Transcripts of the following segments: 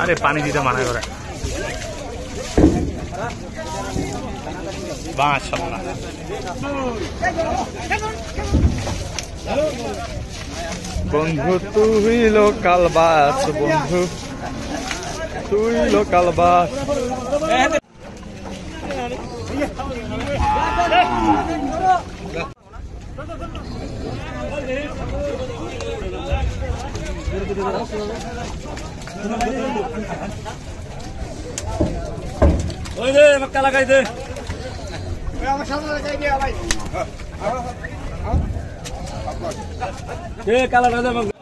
আরে পানি দিতে মানা করে। মাশাআল্লাহ। বন্ধু তুই লোকাল বাস বন্ধু। তুই লোকাল বাস। ওই দে মক্কা লাগাই দে। এ কালা না দে মক্কা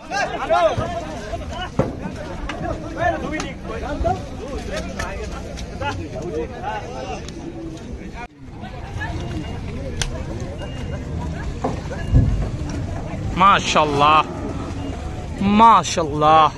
মাশাআল্লাহ মাশাআল্লাহ